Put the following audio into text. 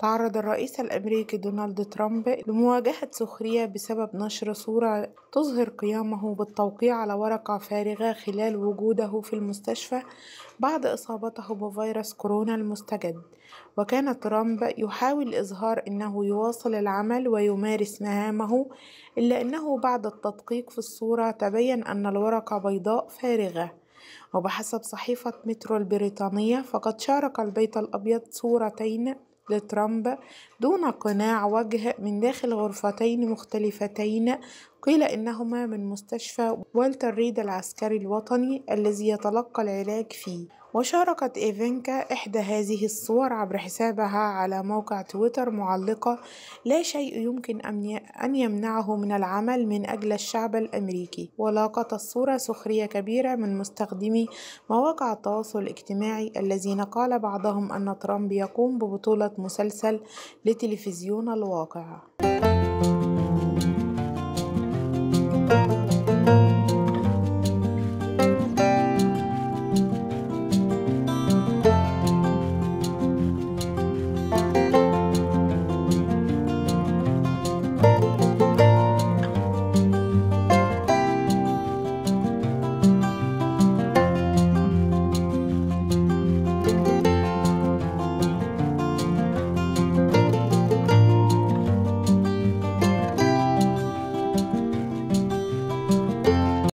تعرض الرئيس الأمريكي دونالد ترامب لمواجهة سخرية بسبب نشر صورة تظهر قيامه بالتوقيع على ورقة فارغة خلال وجوده في المستشفى بعد إصابته بفيروس كورونا المستجد. وكان ترامب يحاول إظهار أنه يواصل العمل ويمارس مهامه إلا أنه بعد التدقيق في الصورة تبين أن الورقة بيضاء فارغة. وبحسب صحيفة مترو البريطانية فقد شارك البيت الأبيض صورتين لترامب دون قناع وجه من داخل غرفتين مختلفتين قيل إنهما من مستشفى والتر ريد العسكري الوطني الذي يتلقى العلاج فيه. وشاركت إيفينكا إحدى هذه الصور عبر حسابها على موقع تويتر معلقة لا شيء يمكن أن يمنعه من العمل من أجل الشعب الأمريكي ولاقت الصورة سخرية كبيرة من مستخدمي مواقع التواصل الاجتماعي الذين قال بعضهم أن ترامب يقوم ببطولة مسلسل لتلفزيون الواقع.